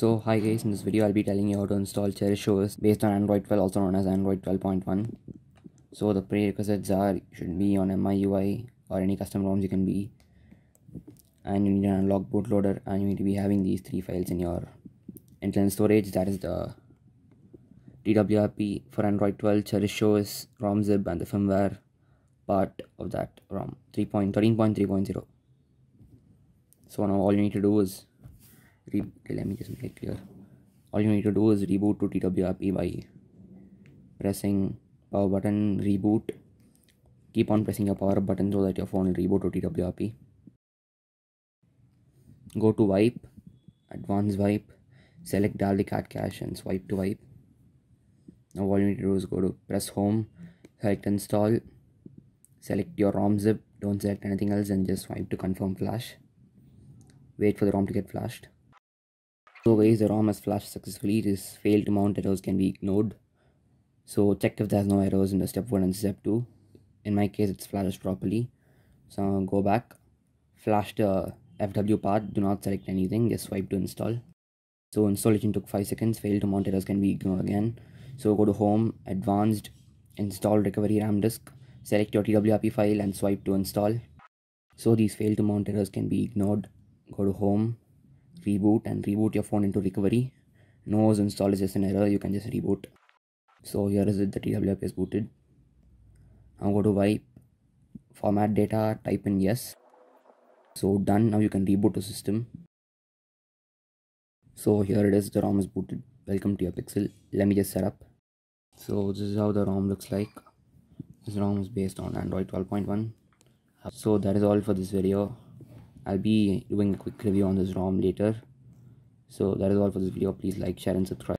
So hi guys, in this video I'll be telling you how to install Cherish OS based on Android 12 also known as Android 12.1. So the prerequisites are you should be on MIUI or any custom ROMs you can be and you need an unlock bootloader and you need to be having these three files in your internal storage that is the TWRP for Android 12, Cherish OS, ROM zip and the firmware part of that ROM 3.13.3.0. So now all you need to do is okay, let me just make it clear. All you need to do is reboot to TWRP by pressing power button, reboot. Keep on pressing your power button so that your phone will reboot to TWRP. Go to wipe, advanced wipe, select Dalvik ART cache and swipe to wipe. Now all you need to do is go to press home, select install, select your ROM zip, don't select anything else and just swipe to confirm flash. Wait for the ROM to get flashed. So guys, the ROM has flashed successfully. This failed to mount errors can be ignored. So check if there's no errors in the step 1 and step 2. In my case, it's flashed properly. So go back, flash the uh, FW part, do not select anything, just swipe to install. So installation took 5 seconds, failed to mount errors can be ignored again. So go to home, advanced, install recovery RAM disk, select your TWRP file and swipe to install. So these failed to mount errors can be ignored. Go to home, reboot and reboot your phone into recovery. No was installed is just an error, you can just reboot. So here is it, the TWRP is booted. Now go to wipe, format data, type in yes. So done, now you can reboot the system. So here it is, the ROM is booted. Welcome to your Pixel. Let me just set up. So this is how the ROM looks like. This ROM is based on Android 12.1. So that is all for this video. I'll be doing a quick review on this ROM later. So that is all for this video. Please like, share and subscribe.